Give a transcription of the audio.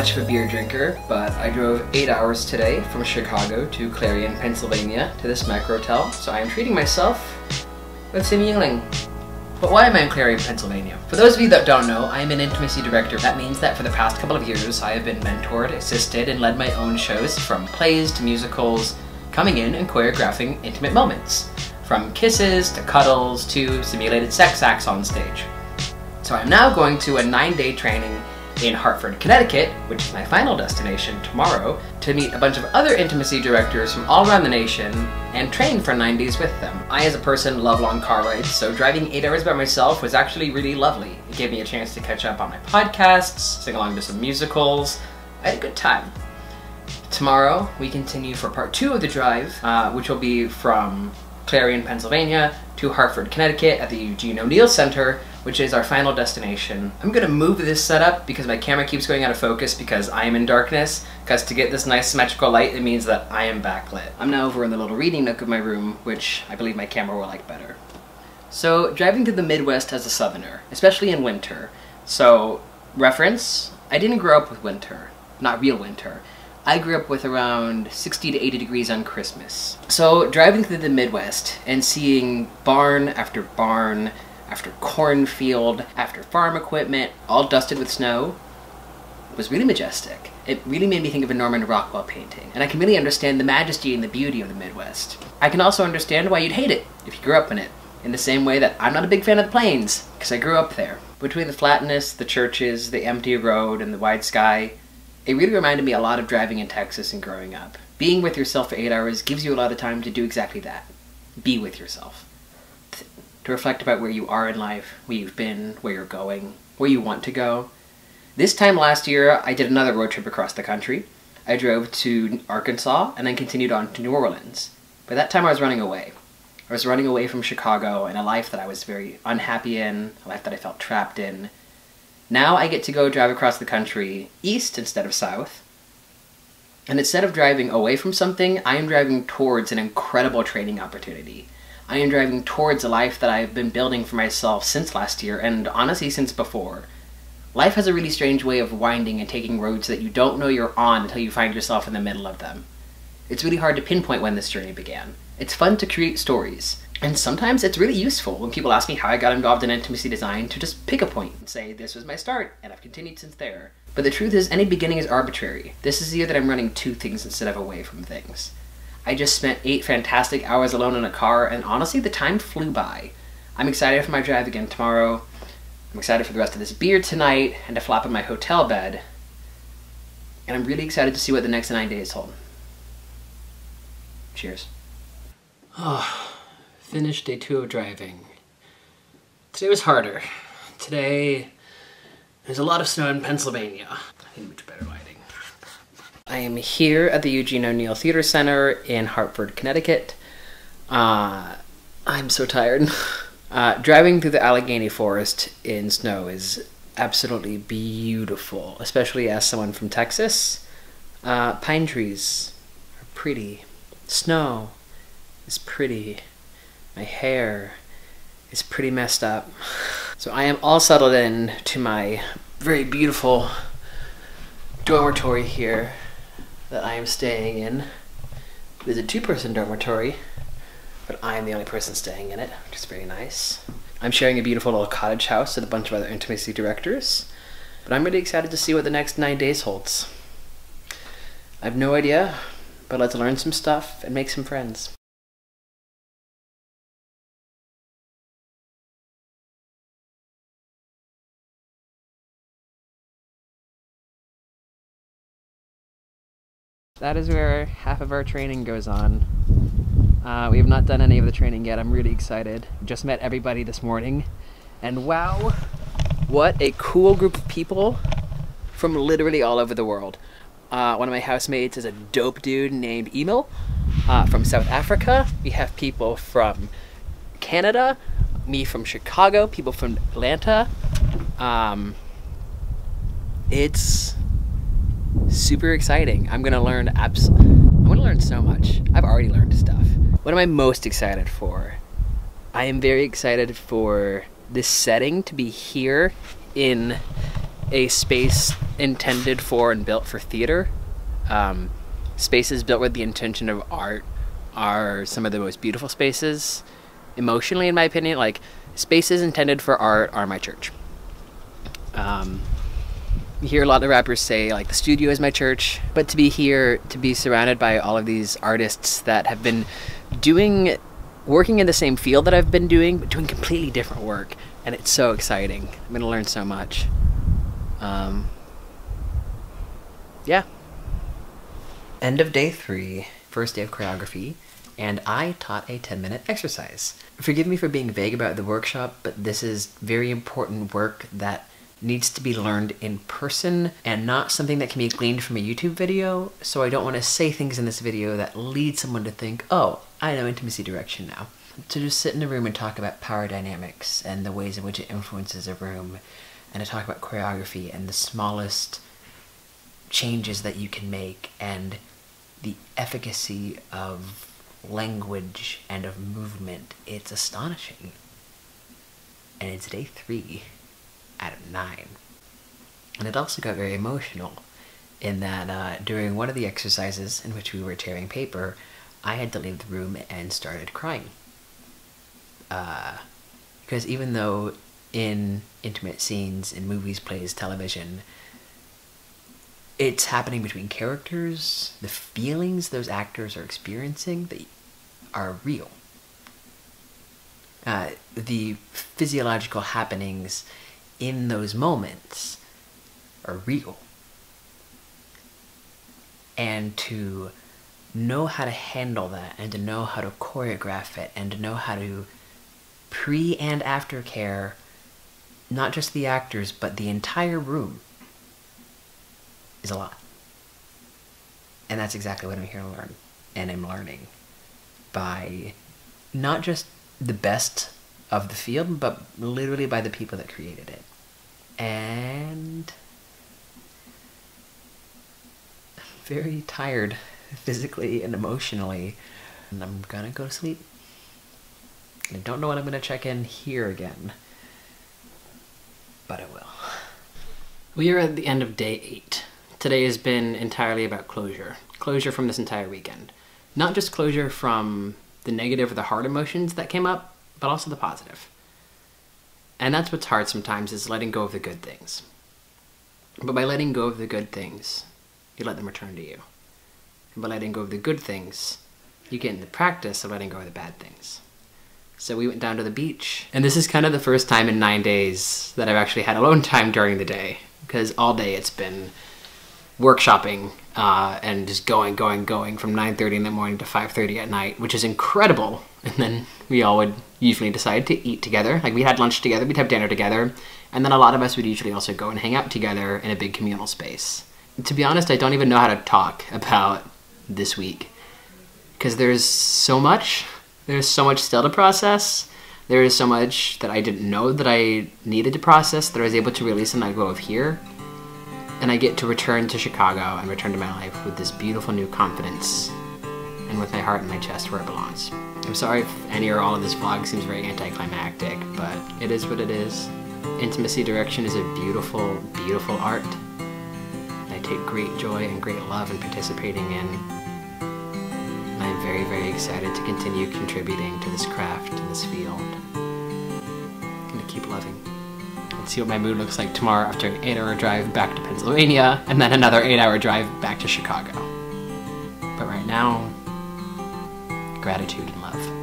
much of a beer drinker, but I drove 8 hours today from Chicago to Clarion, Pennsylvania to this Microtel, so I am treating myself with some Yuengling. But why am I in Clarion, Pennsylvania? For those of you that don't know, I am an intimacy director. That means that for the past couple of years, I have been mentored, assisted, and led my own shows from plays to musicals, coming in and choreographing intimate moments. From kisses to cuddles to simulated sex acts on stage. So I'm now going to a nine day training in Hartford, Connecticut, which is my final destination tomorrow, to meet a bunch of other intimacy directors from all around the nation and train for 90s with them. I, as a person, love long car rides, so driving eight hours by myself was actually really lovely. It gave me a chance to catch up on my podcasts, sing along to some musicals. I had a good time. Tomorrow, we continue for part two of the drive, uh, which will be from Clarion, Pennsylvania to Hartford, Connecticut at the Eugene O'Neill Center, which is our final destination. I'm gonna move this setup because my camera keeps going out of focus because I am in darkness, because to get this nice symmetrical light, it means that I am backlit. I'm now over in the little reading nook of my room, which I believe my camera will like better. So, driving through the Midwest as a southerner, especially in winter. So, reference, I didn't grow up with winter, not real winter. I grew up with around 60 to 80 degrees on Christmas. So driving through the Midwest and seeing barn after barn after cornfield after farm equipment all dusted with snow was really majestic. It really made me think of a Norman Rockwell painting, and I can really understand the majesty and the beauty of the Midwest. I can also understand why you'd hate it if you grew up in it, in the same way that I'm not a big fan of the plains, because I grew up there. Between the flatness, the churches, the empty road, and the wide sky, it really reminded me a lot of driving in Texas and growing up. Being with yourself for eight hours gives you a lot of time to do exactly that. Be with yourself. To reflect about where you are in life, where you've been, where you're going, where you want to go. This time last year, I did another road trip across the country. I drove to Arkansas and then continued on to New Orleans. By that time, I was running away. I was running away from Chicago and a life that I was very unhappy in, a life that I felt trapped in, now I get to go drive across the country east instead of south. And instead of driving away from something, I am driving towards an incredible training opportunity. I am driving towards a life that I've been building for myself since last year, and honestly, since before. Life has a really strange way of winding and taking roads that you don't know you're on until you find yourself in the middle of them. It's really hard to pinpoint when this journey began. It's fun to create stories, and sometimes it's really useful when people ask me how I got involved in intimacy design to just pick a point and say, this was my start, and I've continued since there. But the truth is, any beginning is arbitrary. This is the year that I'm running to things instead of away from things. I just spent eight fantastic hours alone in a car, and honestly, the time flew by. I'm excited for my drive again tomorrow. I'm excited for the rest of this beer tonight, and to flop in my hotel bed. And I'm really excited to see what the next nine days hold. Cheers. Oh finished day two of driving. Today was harder. Today, there's a lot of snow in Pennsylvania. I need much better lighting. I am here at the Eugene O'Neill Theater Center in Hartford, Connecticut. Uh, I'm so tired. Uh, driving through the Allegheny Forest in snow is absolutely beautiful, especially as someone from Texas. Uh, pine trees are pretty. Snow is pretty. My hair is pretty messed up. So I am all settled in to my very beautiful dormitory here that I am staying in. Is a two-person dormitory, but I am the only person staying in it, which is very nice. I'm sharing a beautiful little cottage house with a bunch of other intimacy directors, but I'm really excited to see what the next nine days holds. I have no idea, but let's learn some stuff and make some friends. That is where half of our training goes on. Uh, we have not done any of the training yet. I'm really excited. Just met everybody this morning. And wow, what a cool group of people from literally all over the world. Uh, one of my housemates is a dope dude named Emil uh, from South Africa. We have people from Canada, me from Chicago, people from Atlanta. Um, it's super exciting. I'm gonna learn abs. I'm gonna learn so much. I've already learned stuff. What am I most excited for? I am very excited for this setting to be here in a space intended for and built for theater. Um, spaces built with the intention of art are some of the most beautiful spaces, emotionally, in my opinion. Like spaces intended for art are my church. Um, hear a lot of rappers say like the studio is my church, but to be here, to be surrounded by all of these artists that have been doing, working in the same field that I've been doing, but doing completely different work, and it's so exciting. I'm gonna learn so much. Um, yeah. End of day three, first day of choreography, and I taught a 10 minute exercise. Forgive me for being vague about the workshop, but this is very important work that needs to be learned in person and not something that can be gleaned from a YouTube video. So I don't want to say things in this video that lead someone to think, oh, I know intimacy direction now. To just sit in a room and talk about power dynamics and the ways in which it influences a room, and to talk about choreography and the smallest changes that you can make and the efficacy of language and of movement, it's astonishing. And it's day three out of nine. And it also got very emotional in that uh, during one of the exercises in which we were tearing paper, I had to leave the room and started crying. Uh, because even though in intimate scenes in movies, plays, television, it's happening between characters, the feelings those actors are experiencing that are real. Uh, the physiological happenings in those moments are real. And to know how to handle that and to know how to choreograph it and to know how to pre and after care not just the actors but the entire room is a lot. And that's exactly what I'm here to learn. And I'm learning by not just the best of the field, but literally by the people that created it and I'm very tired physically and emotionally. And I'm gonna go to sleep. I don't know when I'm gonna check in here again, but I will. We are at the end of day eight. Today has been entirely about closure. Closure from this entire weekend. Not just closure from the negative or the hard emotions that came up, but also the positive. And that's what's hard sometimes is letting go of the good things. But by letting go of the good things, you let them return to you. And by letting go of the good things, you get in the practice of letting go of the bad things. So we went down to the beach. And this is kind of the first time in nine days that I've actually had alone time during the day. Because all day it's been workshopping uh, and just going, going, going from 9.30 in the morning to 5.30 at night, which is incredible. And then we all would usually decide to eat together. Like we had lunch together, we'd have dinner together, and then a lot of us would usually also go and hang out together in a big communal space. To be honest, I don't even know how to talk about this week because there's so much. There's so much still to process. There is so much that I didn't know that I needed to process that I was able to release and let go of here and I get to return to Chicago and return to my life with this beautiful new confidence and with my heart in my chest where it belongs. I'm sorry if any or all of this vlog seems very anticlimactic, but it is what it is. Intimacy direction is a beautiful, beautiful art. I take great joy and great love in participating in. And I'm very, very excited to continue contributing to this craft, to this field. I'm gonna keep loving and see what my mood looks like tomorrow after an eight hour drive back to Pennsylvania and then another eight hour drive back to Chicago. But right now, gratitude and love.